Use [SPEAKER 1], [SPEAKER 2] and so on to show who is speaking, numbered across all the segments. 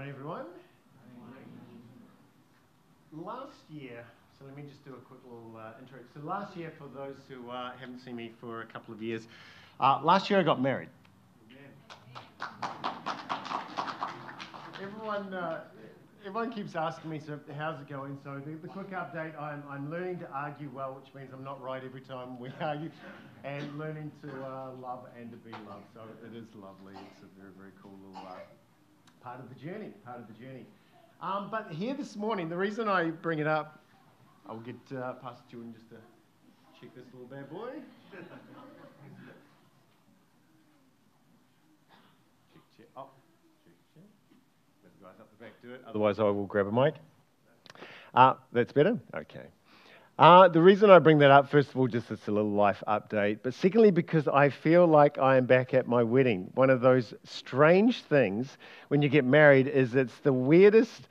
[SPEAKER 1] Morning, everyone. Last year, so let me just do a quick little uh, intro. So last year, for those who uh, haven't seen me for a couple of years, uh, last year I got married. Everyone, uh, everyone keeps asking me, so how's it going? So the, the quick update, I'm, I'm learning to argue well, which means I'm not right every time we argue, and learning to uh, love and to be loved. So it is lovely. It's a very, very cool little uh, part of the journey, part of the journey. Um, but here this morning, the reason I bring it up, I'll get uh, Pastor Jordan just to check this little bad boy. check, check. Oh, check, check. Let the guys up the back do it. Otherwise, I will grab a mic. Uh, that's better? Okay. Uh, the reason I bring that up, first of all, just it's a little life update, but secondly, because I feel like I am back at my wedding. One of those strange things when you get married is it's the weirdest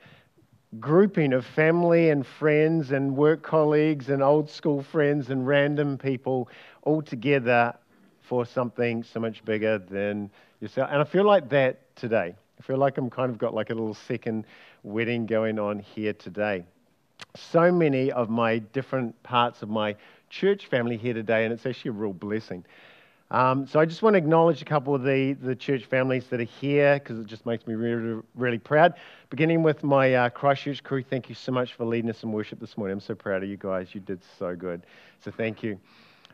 [SPEAKER 1] grouping of family and friends and work colleagues and old school friends and random people all together for something so much bigger than yourself. And I feel like that today. I feel like I'm kind of got like a little second wedding going on here today so many of my different parts of my church family here today, and it's actually a real blessing. Um, so I just want to acknowledge a couple of the, the church families that are here because it just makes me really, really proud. Beginning with my uh, Christchurch crew, thank you so much for leading us in worship this morning. I'm so proud of you guys. You did so good. So thank you.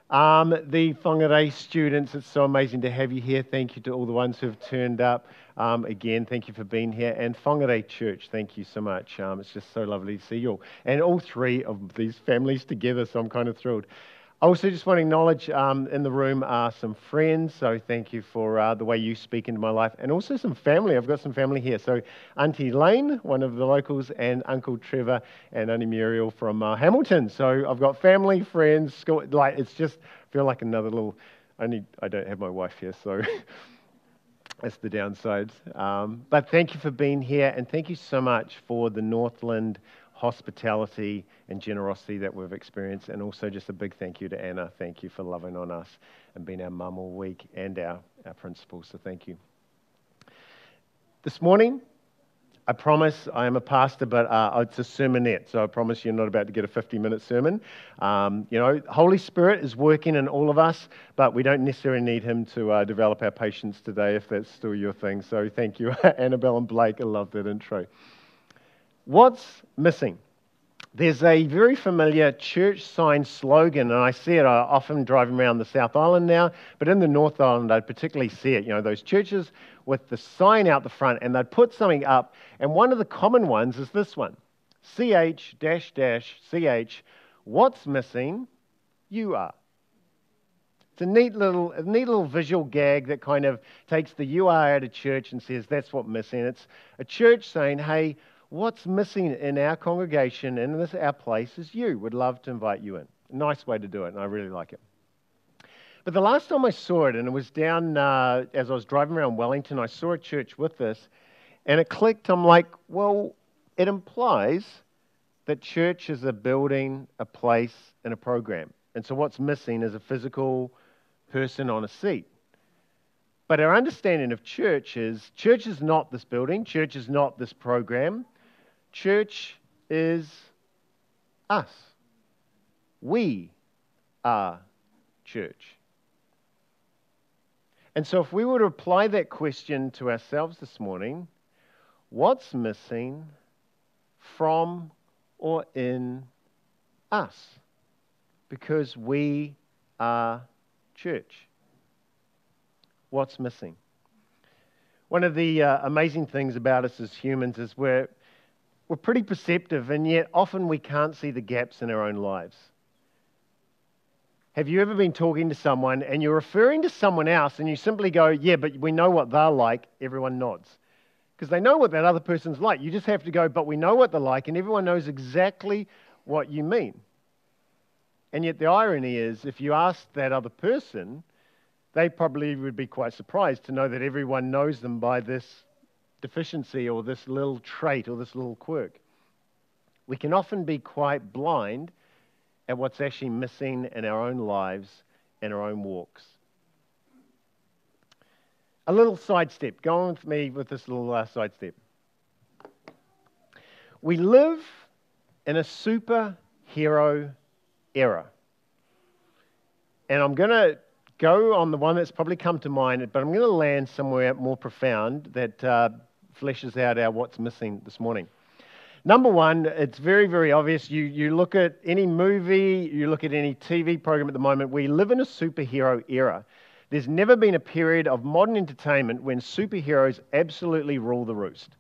[SPEAKER 1] Um, the Whangarei students, it's so amazing to have you here. Thank you to all the ones who've turned up. Um, again, thank you for being here. And Whangarei Church, thank you so much. Um, it's just so lovely to see you all. And all three of these families together, so I'm kind of thrilled. I also just want to acknowledge um, in the room are some friends, so thank you for uh, the way you speak into my life, and also some family. I've got some family here. So, Auntie Lane, one of the locals, and Uncle Trevor and Auntie Muriel from uh, Hamilton. So, I've got family, friends, school. Like, it's just feel like another little. Only I don't have my wife here, so that's the downside. Um, but thank you for being here, and thank you so much for the Northland hospitality and generosity that we've experienced. And also, just a big thank you to Anna. Thank you for loving on us and being our mum all week and our, our principal. So, thank you. This morning, I promise I am a pastor, but uh, it's a sermonette, so I promise you're not about to get a 50 minute sermon. Um, you know, Holy Spirit is working in all of us, but we don't necessarily need Him to uh, develop our patience today if that's still your thing. So thank you, Annabelle and Blake. I love that intro. What's missing? There's a very familiar church sign slogan, and I see it I often driving around the South Island now, but in the North Island, I particularly see it. You know, those churches with the sign out the front, and they'd put something up, and one of the common ones is this one CH dash dash CH, what's missing? You are. It's a neat little, a neat little visual gag that kind of takes the you are at a church and says that's what's missing. It's a church saying, hey, what's missing in our congregation and in this our place is you. Would love to invite you in. Nice way to do it, and I really like it. But the last time I saw it, and it was down uh, as I was driving around Wellington, I saw a church with this, and it clicked. I'm like, well, it implies that church is a building, a place, and a program. And so what's missing is a physical person on a seat. But our understanding of church is church is not this building, church is not this program, Church is us. We are church. And so, if we were to apply that question to ourselves this morning, what's missing from or in us? Because we are church. What's missing? One of the uh, amazing things about us as humans is we're we're pretty perceptive, and yet often we can't see the gaps in our own lives. Have you ever been talking to someone and you're referring to someone else and you simply go, Yeah, but we know what they're like? Everyone nods. Because they know what that other person's like. You just have to go, But we know what they're like, and everyone knows exactly what you mean. And yet the irony is, if you ask that other person, they probably would be quite surprised to know that everyone knows them by this deficiency or this little trait or this little quirk. We can often be quite blind at what's actually missing in our own lives and our own walks. A little sidestep. Go on with me with this little uh, sidestep. We live in a superhero era. And I'm going to go on the one that's probably come to mind, but I'm going to land somewhere more profound that uh, fleshes out our what's missing this morning. Number one, it's very, very obvious. You, you look at any movie, you look at any TV program at the moment, we live in a superhero era. There's never been a period of modern entertainment when superheroes absolutely rule the roost.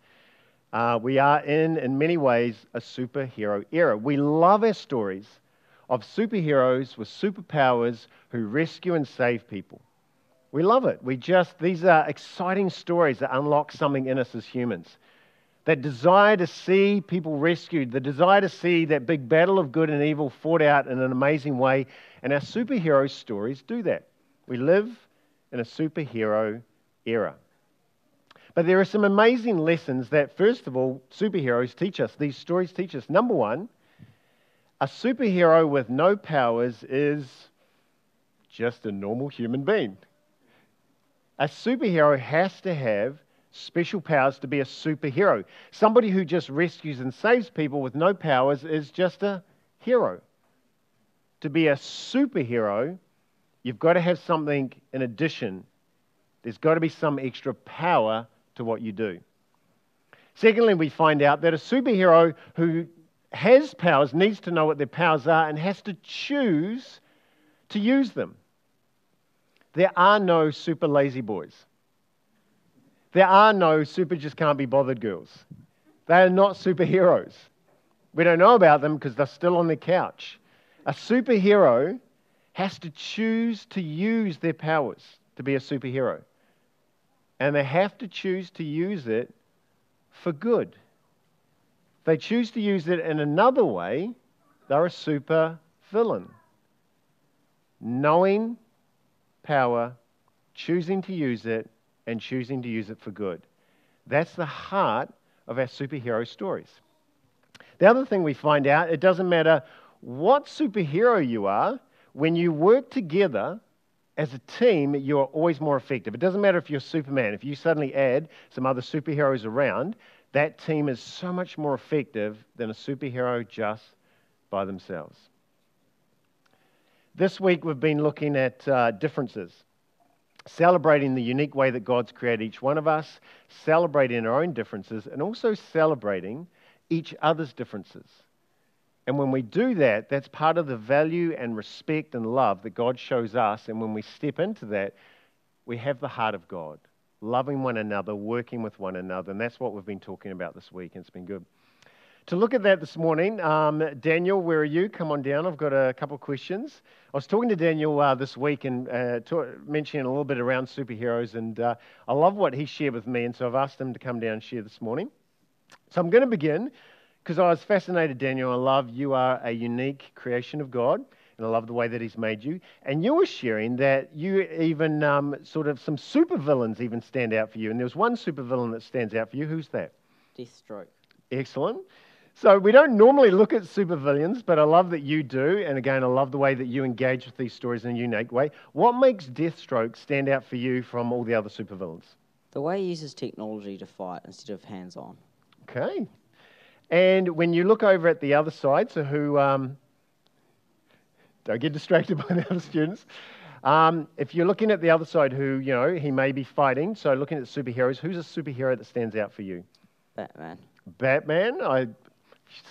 [SPEAKER 1] Uh, we are in, in many ways, a superhero era. We love our stories of superheroes with superpowers who rescue and save people. We love it. We just, these are exciting stories that unlock something in us as humans. That desire to see people rescued, the desire to see that big battle of good and evil fought out in an amazing way. And our superhero stories do that. We live in a superhero era. But there are some amazing lessons that, first of all, superheroes teach us. These stories teach us. Number one, a superhero with no powers is just a normal human being. A superhero has to have special powers to be a superhero. Somebody who just rescues and saves people with no powers is just a hero. To be a superhero, you've got to have something in addition. There's got to be some extra power to what you do. Secondly, we find out that a superhero who has powers needs to know what their powers are and has to choose to use them. There are no super lazy boys. There are no super just can't be bothered girls. They are not superheroes. We don't know about them because they're still on the couch. A superhero has to choose to use their powers to be a superhero. And they have to choose to use it for good. They choose to use it in another way, they're a super villain. Knowing power, choosing to use it, and choosing to use it for good. That's the heart of our superhero stories. The other thing we find out, it doesn't matter what superhero you are, when you work together as a team, you're always more effective. It doesn't matter if you're Superman, if you suddenly add some other superheroes around, that team is so much more effective than a superhero just by themselves. This week, we've been looking at uh, differences, celebrating the unique way that God's created each one of us, celebrating our own differences, and also celebrating each other's differences. And when we do that, that's part of the value and respect and love that God shows us. And when we step into that, we have the heart of God, loving one another, working with one another. And that's what we've been talking about this week, and it's been good. To look at that this morning, um, Daniel, where are you? Come on down. I've got a couple of questions. I was talking to Daniel uh, this week and uh, mentioning a little bit around superheroes, and uh, I love what he shared with me, and so I've asked him to come down and share this morning. So I'm going to begin because I was fascinated, Daniel. I love you are a unique creation of God, and I love the way that He's made you. And you were sharing that you even um, sort of some supervillains even stand out for you. And there's one supervillain that stands out for you. Who's that?
[SPEAKER 2] Deathstroke.
[SPEAKER 1] Excellent. So we don't normally look at supervillains, but I love that you do. And again, I love the way that you engage with these stories in a unique way. What makes Deathstroke stand out for you from all the other supervillains?
[SPEAKER 2] The way he uses technology to fight instead of hands on.
[SPEAKER 1] Okay. And when you look over at the other side, so who, um, don't get distracted by the other students. Um, if you're looking at the other side, who, you know, he may be fighting, so looking at superheroes, who's a superhero that stands out for you?
[SPEAKER 2] Batman.
[SPEAKER 1] Batman. I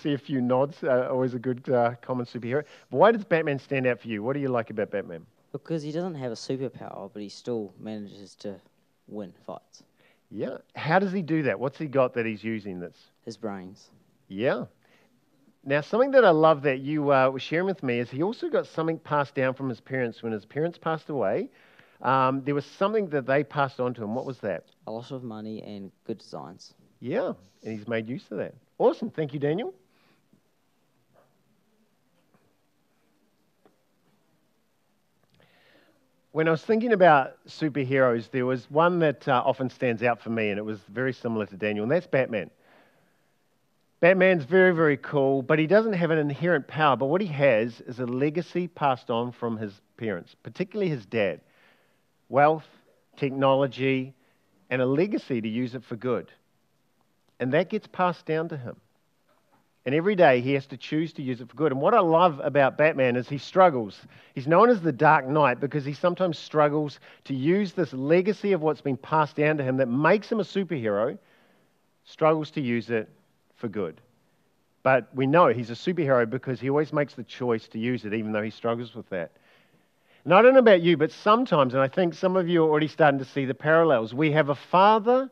[SPEAKER 1] see a few nods. Uh, always a good uh, common superhero. But why does Batman stand out for you? What do you like about Batman?
[SPEAKER 2] Because he doesn't have a superpower, but he still manages to win fights.
[SPEAKER 1] Yeah. How does he do that? What's he got that he's using that's?
[SPEAKER 2] His brains.
[SPEAKER 1] Yeah. Now, something that I love that you uh, were sharing with me is he also got something passed down from his parents when his parents passed away. Um, there was something that they passed on to him. What was that?
[SPEAKER 2] A lot of money and good designs.
[SPEAKER 1] Yeah, and he's made use of that. Awesome. Thank you, Daniel. When I was thinking about superheroes, there was one that uh, often stands out for me, and it was very similar to Daniel, and that's Batman. Batman's very, very cool, but he doesn't have an inherent power. But what he has is a legacy passed on from his parents, particularly his dad wealth, technology, and a legacy to use it for good. And that gets passed down to him. And every day he has to choose to use it for good. And what I love about Batman is he struggles. He's known as the Dark Knight because he sometimes struggles to use this legacy of what's been passed down to him that makes him a superhero, struggles to use it for good. But we know he's a superhero because he always makes the choice to use it, even though he struggles with that. And I don't know about you, but sometimes, and I think some of you are already starting to see the parallels, we have a father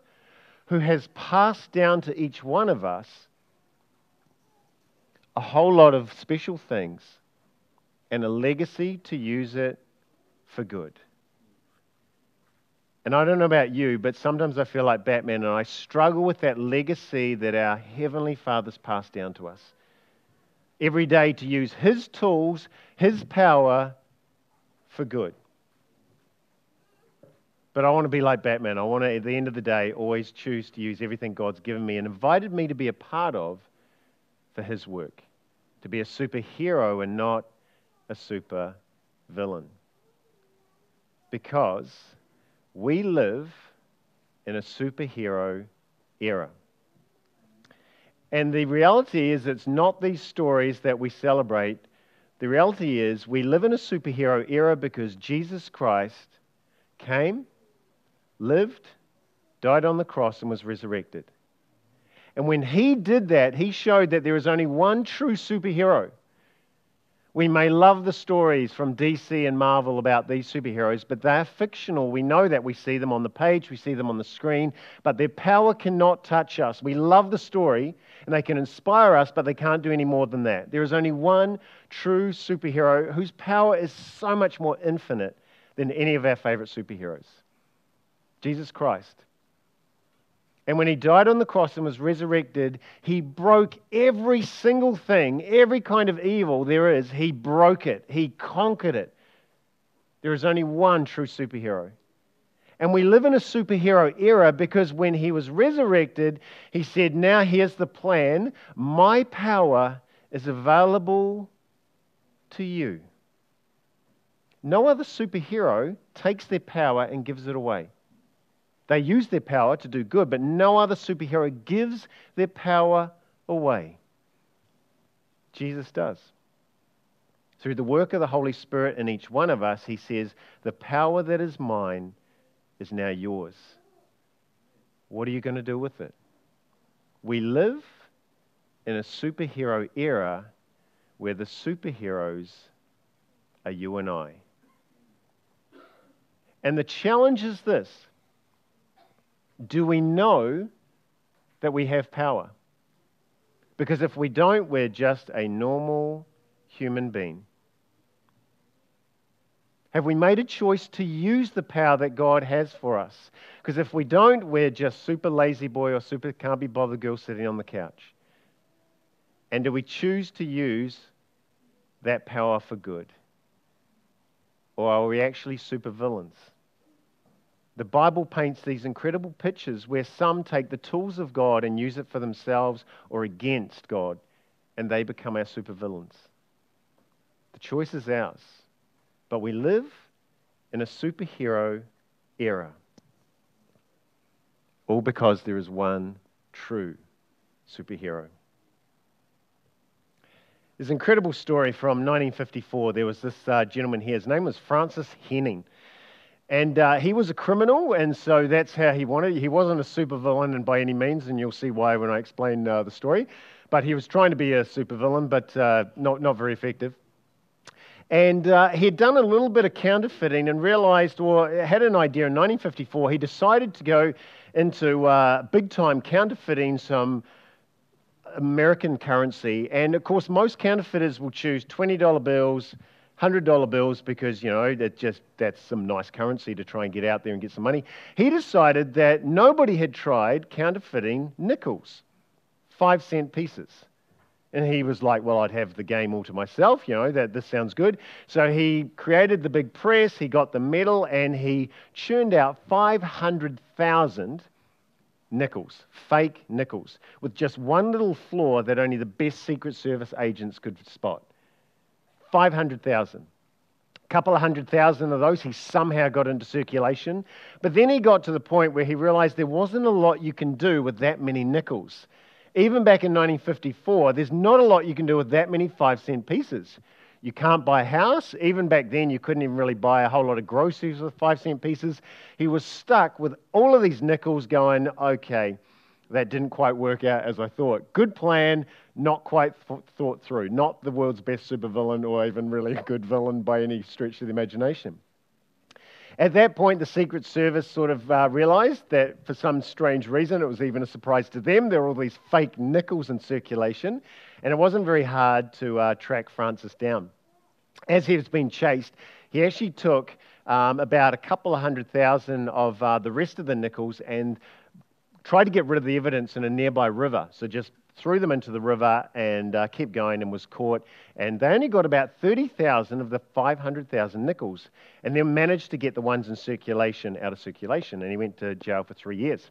[SPEAKER 1] who has passed down to each one of us a whole lot of special things and a legacy to use it for good. And I don't know about you, but sometimes I feel like Batman and I struggle with that legacy that our Heavenly Father's passed down to us. Every day to use His tools, His power for good. But I want to be like Batman. I want to, at the end of the day, always choose to use everything God's given me and invited me to be a part of for His work. To be a superhero and not a super villain. Because we live in a superhero era. And the reality is, it's not these stories that we celebrate. The reality is, we live in a superhero era because Jesus Christ came, lived, died on the cross, and was resurrected. And when he did that, he showed that there is only one true superhero. We may love the stories from DC and Marvel about these superheroes, but they're fictional. We know that. We see them on the page, we see them on the screen, but their power cannot touch us. We love the story, and they can inspire us, but they can't do any more than that. There is only one true superhero whose power is so much more infinite than any of our favorite superheroes Jesus Christ. And when he died on the cross and was resurrected, he broke every single thing, every kind of evil there is. He broke it, he conquered it. There is only one true superhero. And we live in a superhero era because when he was resurrected, he said, Now here's the plan. My power is available to you. No other superhero takes their power and gives it away. They use their power to do good, but no other superhero gives their power away. Jesus does. Through the work of the Holy Spirit in each one of us, he says, The power that is mine is now yours. What are you going to do with it? We live in a superhero era where the superheroes are you and I. And the challenge is this do we know that we have power? Because if we don't, we're just a normal human being. Have we made a choice to use the power that God has for us? Because if we don't, we're just super lazy boy or super can't be bothered girl sitting on the couch. And do we choose to use that power for good? Or are we actually super villains? The Bible paints these incredible pictures where some take the tools of God and use it for themselves or against God, and they become our supervillains. The choice is ours. But we live in a superhero era. All because there is one true superhero. There's an incredible story from 1954. There was this uh, gentleman here. His name was Francis Henning. And uh, he was a criminal, and so that's how he wanted. He wasn't a supervillain and by any means, and you'll see why when I explain uh, the story. But he was trying to be a supervillain, but uh, not, not very effective. And uh, he had done a little bit of counterfeiting and realized, or had an idea in 1954. He decided to go into uh, big time counterfeiting some American currency. And of course, most counterfeiters will choose $20 bills $100 bills because, you know, that just, that's some nice currency to try and get out there and get some money. He decided that nobody had tried counterfeiting nickels, five cent pieces. And he was like, well, I'd have the game all to myself, you know, that this sounds good. So he created the big press, he got the metal, and he churned out 500,000 nickels, fake nickels, with just one little flaw that only the best Secret Service agents could spot. 500,000. A couple of hundred thousand of those he somehow got into circulation. But then he got to the point where he realized there wasn't a lot you can do with that many nickels. even back in 1954, there's not a lot you can do with that many five cent pieces. You can't buy a house. Even back then, you couldn't even really buy a whole lot of groceries with five cent pieces. He was stuck with all of these nickels going, okay, that didn't quite work out as I thought. Good plan, not quite th- thought through. Not the world's best supervillain or even really a good villain by any stretch of the imagination. At that point, the Secret Service sort of uh, realized that for some strange reason, it was even a surprise to them, there were all these fake nickels in circulation, and it wasn't very hard to uh, track Francis down. As he was being chased, he actually took um, about a couple of hundred thousand of uh, the rest of the nickels and tried to get rid of the evidence in a nearby river. So just threw them into the river and uh, kept going and was caught. And they only got about 30,000 of the 500,000 nickels and then managed to get the ones in circulation out of circulation. And he went to jail for three years.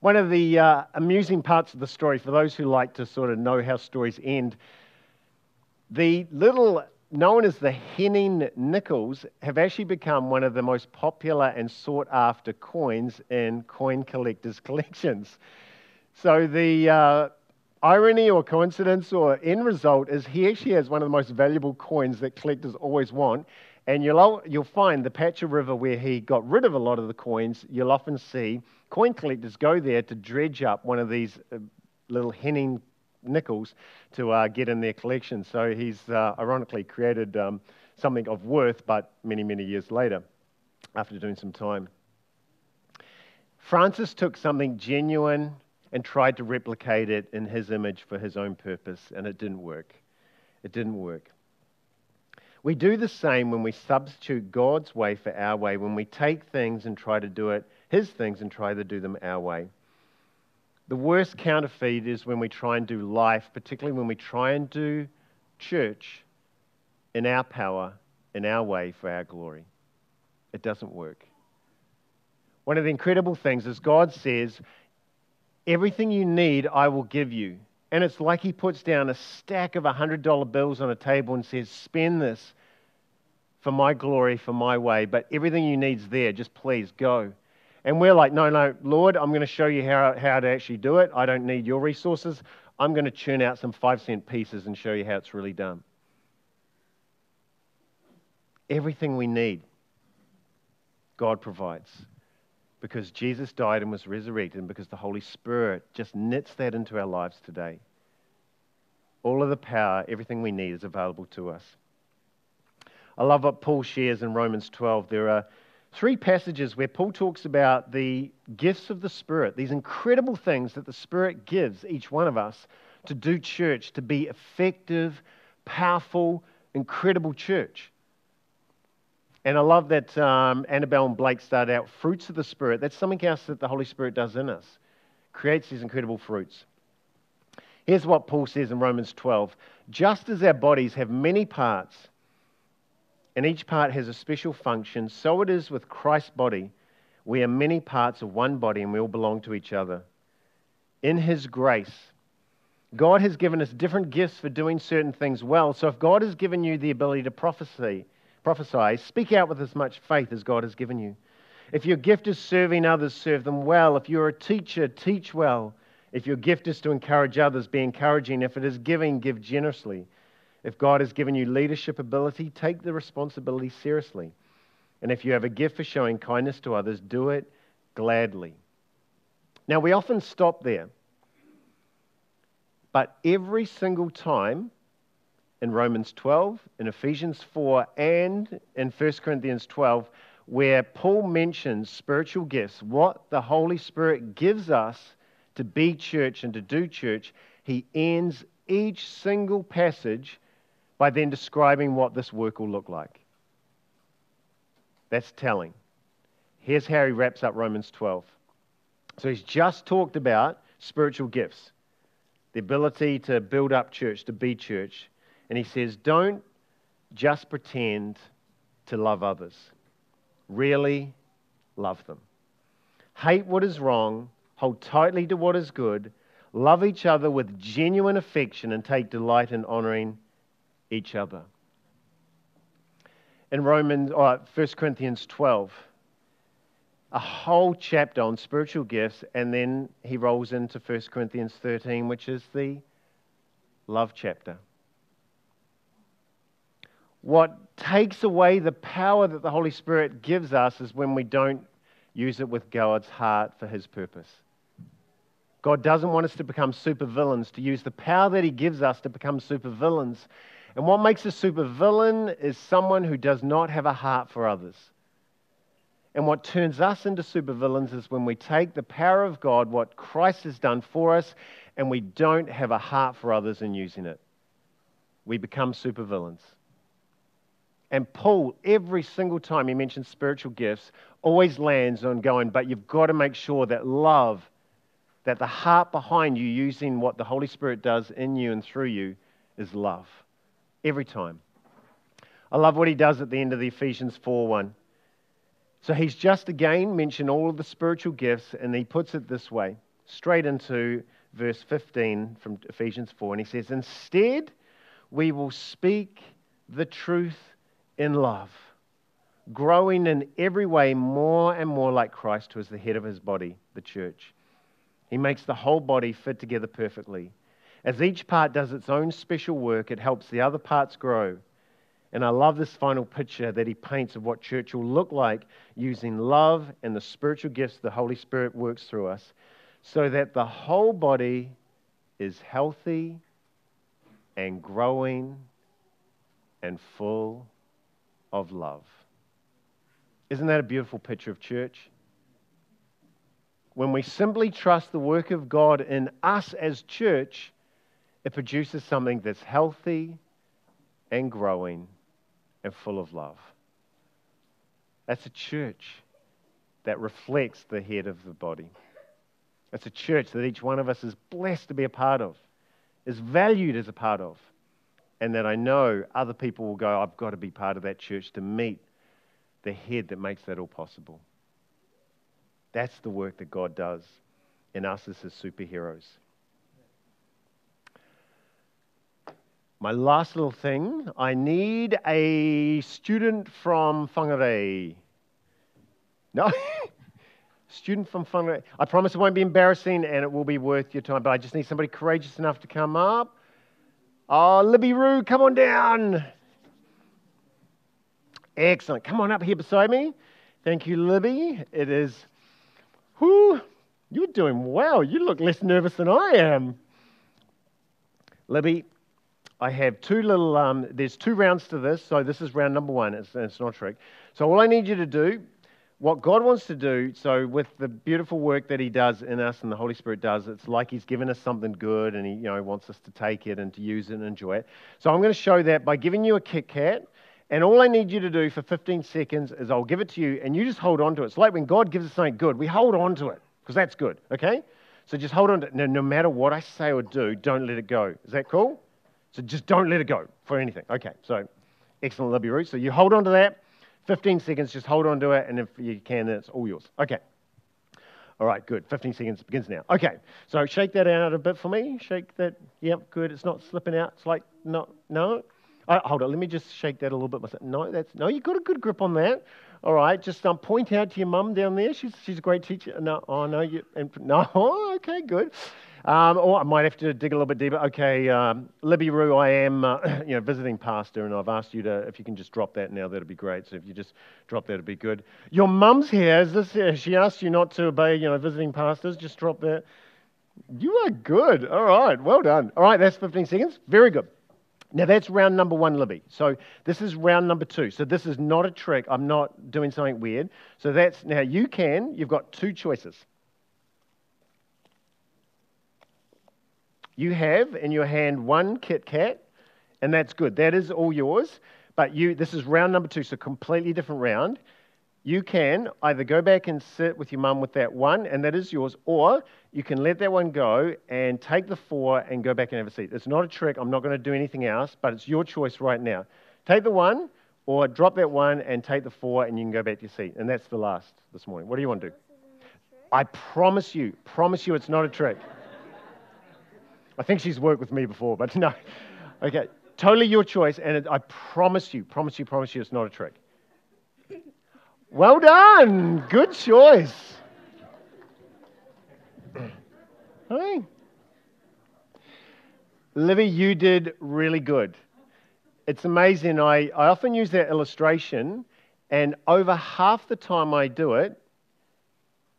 [SPEAKER 1] One of the uh, amusing parts of the story, for those who like to sort of know how stories end, the little known as the Henning nickels have actually become one of the most popular and sought after coins in coin collectors' collections. So the uh, irony or coincidence or end result is he actually has one of the most valuable coins that collectors always want. And you'll, you'll find the Pacha River where he got rid of a lot of the coins, you'll often see coin collectors go there to dredge up one of these uh, little Henning nickels to uh, get in their collection. So he's uh, ironically created um, something of worth, but many, many years later after doing some time. Francis took something genuine and tried to replicate it in his image for his own purpose, and it didn't work. It didn't work. We do the same when we substitute God's way for our way, when we take things and try to do it, his things, and try to do them our way. The worst counterfeit is when we try and do life, particularly when we try and do church in our power, in our way, for our glory. It doesn't work. One of the incredible things is God says, Everything you need, I will give you. And it's like he puts down a stack of $100 bills on a table and says, Spend this for my glory, for my way, but everything you need's there. Just please go. And we're like, No, no, Lord, I'm going to show you how, how to actually do it. I don't need your resources. I'm going to churn out some five cent pieces and show you how it's really done. Everything we need, God provides because Jesus died and was resurrected, and because the Holy Spirit just knits that into our lives today. All of the power, everything we need is available to us. I love what Paul shares in Romans 12. There are three passages where Paul talks about the gifts of the Spirit, these incredible things that the Spirit gives each one of us to do church, to be effective, powerful, incredible church. And I love that um, Annabelle and Blake started out fruits of the Spirit. That's something else that the Holy Spirit does in us, creates these incredible fruits. Here's what Paul says in Romans 12 Just as our bodies have many parts, and each part has a special function, so it is with Christ's body. We are many parts of one body, and we all belong to each other. In His grace, God has given us different gifts for doing certain things well. So if God has given you the ability to prophesy, prophesy, speak out with as much faith as God has given you. If your gift is serving others, serve them well. If you're a teacher, teach well. If your gift is to encourage others, be encouraging. If it is giving, give generously. If God has given you leadership ability, take the responsibility seriously. And if you have a gift for showing kindness to others, do it gladly. Now, we often stop there. But every single time in Romans 12, in Ephesians 4, and in 1 Corinthians 12, where Paul mentions spiritual gifts, what the Holy Spirit gives us to be church and to do church, he ends each single passage by then describing what this work will look like. That's telling. Here's how he wraps up Romans 12. So he's just talked about spiritual gifts, the ability to build up church, to be church. And he says, Don't just pretend to love others, really love them. Hate what is wrong, hold tightly to what is good, love each other with genuine affection, and take delight in honoring each other. In Romans, uh, or 1 Corinthians 12, a whole chapter on spiritual gifts, and then he rolls into 1 Corinthians 13, which is the love chapter. What takes away the power that the Holy Spirit gives us is when we don't use it with God's heart for his purpose. God doesn't want us to become supervillains, to use the power that he gives us to become supervillains. And what makes a supervillain is someone who does not have a heart for others. And what turns us into supervillains is when we take the power of God, what Christ has done for us, and we don't have a heart for others in using it. We become supervillains. And Paul, every single time he mentions spiritual gifts, always lands on going, but you've got to make sure that love, that the heart behind you using what the Holy Spirit does in you and through you is love. Every time. I love what he does at the end of the Ephesians 4 1. So he's just again mentioned all of the spiritual gifts, and he puts it this way, straight into verse 15 from Ephesians 4. And he says, Instead, we will speak the truth in love, growing in every way more and more like Christ, who is the head of his body, the church. He makes the whole body fit together perfectly. As each part does its own special work, it helps the other parts grow and I love this final picture that he paints of what church will look like using love and the spiritual gifts the Holy Spirit works through us so that the whole body is healthy and growing and full of love. Isn't that a beautiful picture of church? When we simply trust the work of God in us as church, it produces something that's healthy and growing and full of love. That's a church that reflects the head of the body. It's a church that each one of us is blessed to be a part of, is valued as a part of, and that I know other people will go, I've got to be part of that church to meet the head that makes that all possible. That's the work that God does in us as his superheroes. My last little thing I need a student from Whangarei. No? student from Whangarei. I promise it won't be embarrassing and it will be worth your time, but I just need somebody courageous enough to come up. Oh, Libby Roo, come on down. Excellent. Come on up here beside me. Thank you, Libby. It is. Whoo, you're doing well. You look less nervous than I am. Libby, I have two little, um, there's two rounds to this, so this is round number one, it's, it's not a trick. So all I need you to do, what God wants to do, so with the beautiful work that He does in us and the Holy Spirit does, it's like He's given us something good and He you know, wants us to take it and to use it and enjoy it. So I'm going to show that by giving you a Kit Kat. And all I need you to do for 15 seconds is I'll give it to you and you just hold on to it. It's like when God gives us something good, we hold on to it because that's good, okay? So just hold on to it. No, no matter what I say or do, don't let it go. Is that cool? So just don't let it go for anything. Okay, so excellent, Libby Ruth. So you hold on to that. 15 seconds, just hold on to it, and if you can, then it's all yours. Okay. All right, good. 15 seconds begins now. Okay, so shake that out a bit for me. Shake that. Yep, good. It's not slipping out. It's like, no, no. Oh, hold on, let me just shake that a little bit myself. No, that's, no, you've got a good grip on that. All right, just um, point out to your mum down there. She's, she's a great teacher. No, oh, no, you, and, no, okay, good. Um, or I might have to dig a little bit deeper. Okay, um, Libby Roo, I am uh, you know, visiting pastor, and I've asked you to, if you can just drop that now, that'd be great. So if you just drop that, it'd be good. Your mum's here. Is this, uh, she asked you not to obey, you know, visiting pastors. Just drop that. You are good. All right, well done. All right, that's 15 seconds. Very good. Now that's round number one, Libby. So this is round number two. So this is not a trick. I'm not doing something weird. So that's now you can. You've got two choices. You have in your hand one Kit Kat, and that's good. That is all yours. But you, this is round number two, so completely different round. You can either go back and sit with your mum with that one, and that is yours, or you can let that one go and take the four and go back and have a seat. It's not a trick. I'm not going to do anything else, but it's your choice right now. Take the one, or drop that one and take the four, and you can go back to your seat. And that's the last this morning. What do you want to do? I promise you, promise you, it's not a trick. I think she's worked with me before, but no. Okay, totally your choice, and I promise you, promise you, promise you, it's not a trick. Well done. Good choice. Hey. Livy, you did really good. It's amazing. I, I often use that illustration, and over half the time I do it,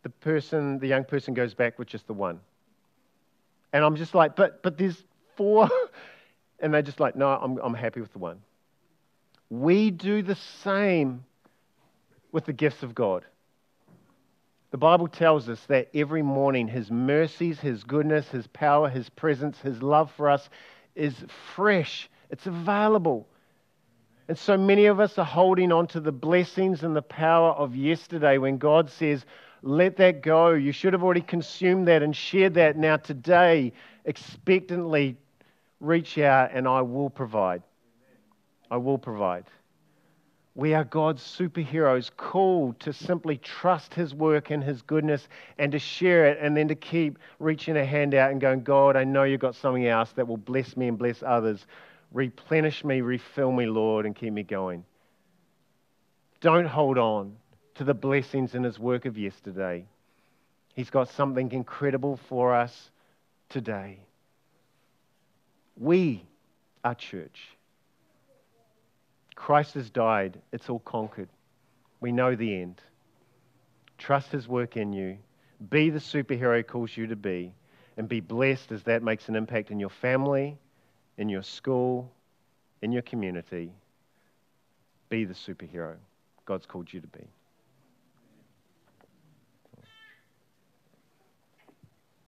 [SPEAKER 1] the person, the young person goes back with just the one. And I'm just like, but but there's four. And they're just like, no, I'm, I'm happy with the one. We do the same with the gifts of God. The Bible tells us that every morning His mercies, His goodness, His power, His presence, His love for us is fresh, it's available. And so many of us are holding on to the blessings and the power of yesterday when God says, let that go. You should have already consumed that and shared that. Now, today, expectantly reach out and I will provide. I will provide. We are God's superheroes, called to simply trust His work and His goodness and to share it and then to keep reaching a hand out and going, God, I know you've got something else that will bless me and bless others. Replenish me, refill me, Lord, and keep me going. Don't hold on to the blessings in His work of yesterday. He's got something incredible for us today. We are church. Christ has died, it's all conquered. We know the end. Trust his work in you. Be the superhero he calls you to be, and be blessed as that makes an impact in your family, in your school, in your community. Be the superhero God's called you to be.